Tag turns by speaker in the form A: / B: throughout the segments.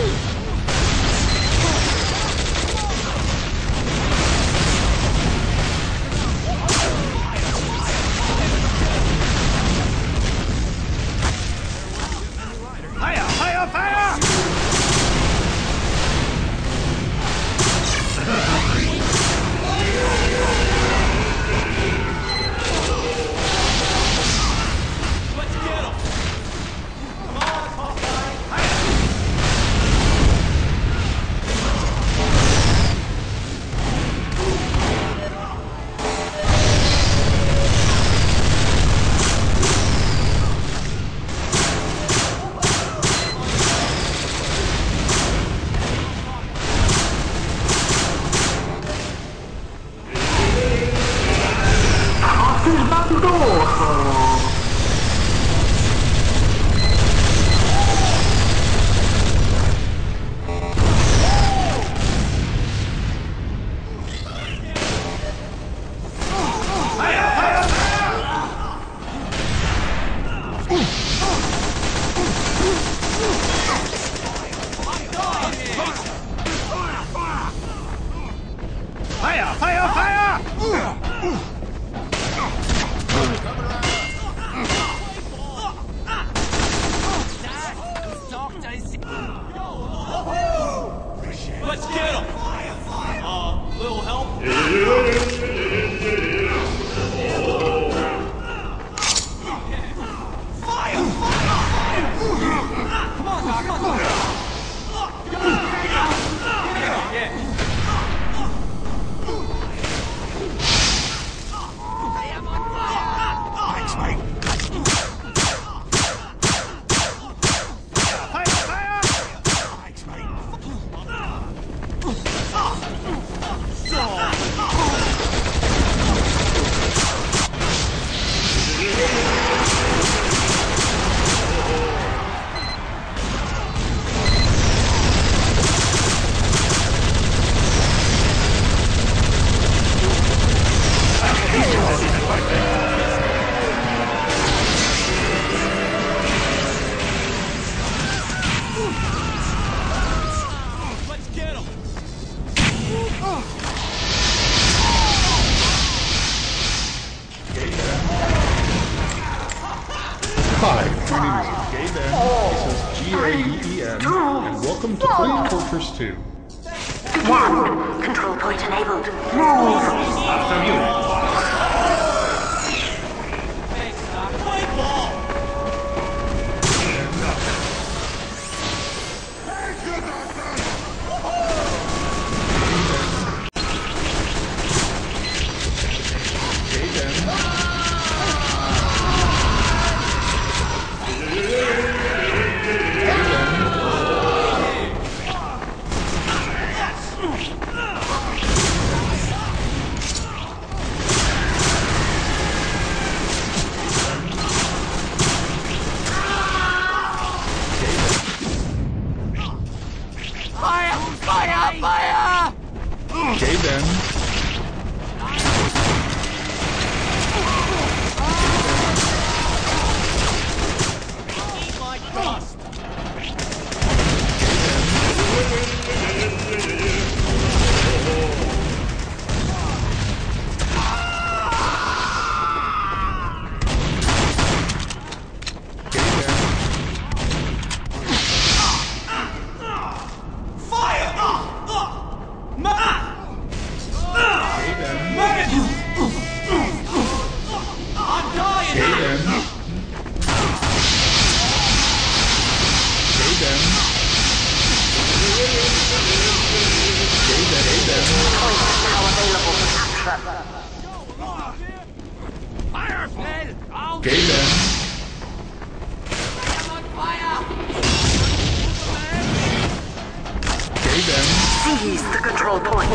A: Woo! Fire! Fire! Fire!
B: Let's get him! Uh, little help?
C: name is Gay This is G-A-E-E-N, and welcome to Team Fortress 2.
D: One. Control point enabled. Move.
B: Play Fire! Fire! Fire!
C: Gaben.
B: Eat
D: for.
B: Fire! Schnell! Auf!
C: Gay
B: I'm on fire!
C: Gaben.
D: Seize the control point.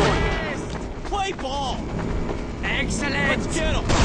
B: Play ball! Excellent! Let's get him!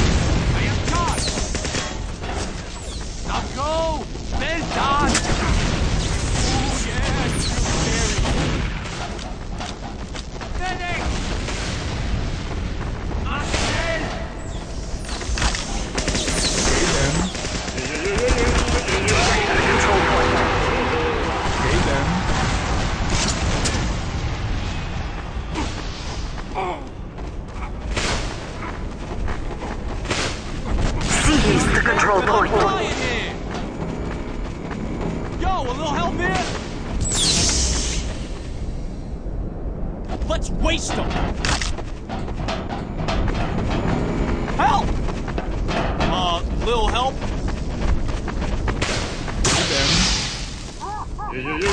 D: Control point.
B: Yo, a little help here? Let's waste them! Help! Uh, little help?
C: Gay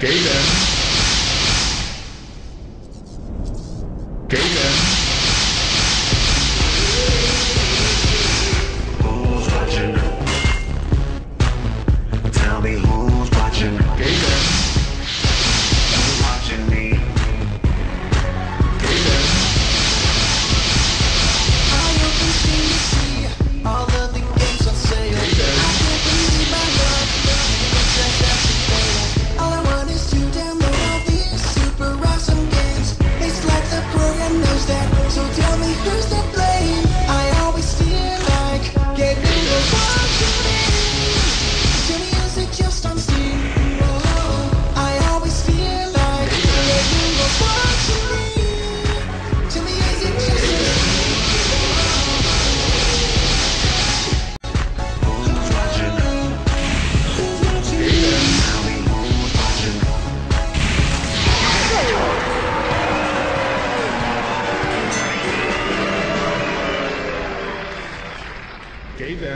C: Gaben.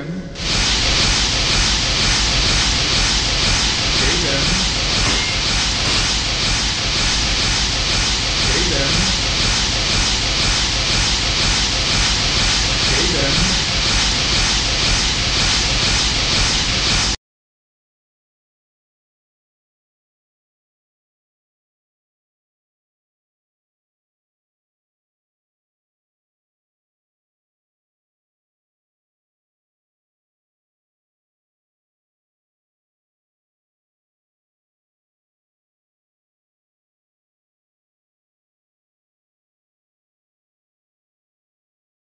C: Them.